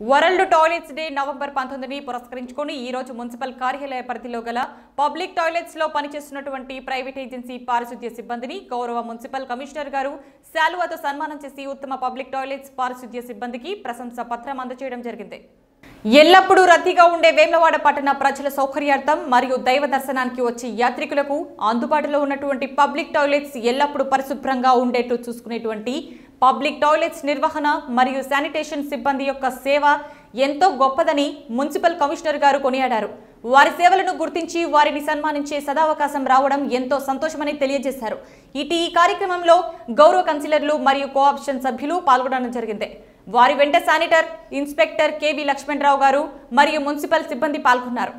World toilets day November పంతొమ్మిదిని పురస్కరించుకొని ఈ రోజు మున్సిపల్ కార్యాలయ పరిధిలో గల పబ్లిక్ టాయిలెట్స్లో పనిచేస్తున్నటువంటి ప్రైవేట్ ఏజెన్సీ పారిశుద్ధ్య సిబ్బందిని గౌరవ మున్సిపల్ కమిషనర్ గారు శాలువాతో సన్మానం చేసి ఉత్తమ పబ్లిక్ టాయిలెట్స్ పారిశుద్ధ్య సిబ్బందికి ప్రశంసా పత్రం అందజేయడం జరిగింది. ఎల్లప్పుడూ రద్దీగా ఉండే వేములవాడ పట్టణ ప్రజల సౌకర్యార్థం మరియు దైవ దర్శనానికి వచ్చే యాత్రికులకు అందుబాటులో ఉన్నటువంటి పబ్లిక్ టాయిలెట్స్ ఎల్లప్పుడూ పరిశుభ్రంగా ఉండేట్టు చూసుకునేటువంటి పబ్లిక్ టాయిలెట్స్ నిర్వహణ మరియు శానిటేషన్ సిబ్బంది యొక్క సేవ ఎంతో గొప్పదని మున్సిపల్ కమిషనర్ గారు కొనియాడారు. వారి సేవలను గుర్తించి వారిని సన్మానించే సదావకాశం రావడం ఎంతో సంతోషమని తెలియజేశారు. ఇటు ఈ కార్యక్రమంలో గౌరవ కౌన్సిలర్లు మరియు కోఆప్షన్ సభ్యులు పాల్గొనడం జరిగింది. వారి వెంట శానిటర్ ఇన్స్పెక్టర్ కేవీ లక్ష్మణరావు గారు మరియు మున్సిపల్ సిబ్బంది పాల్గొన్నారు.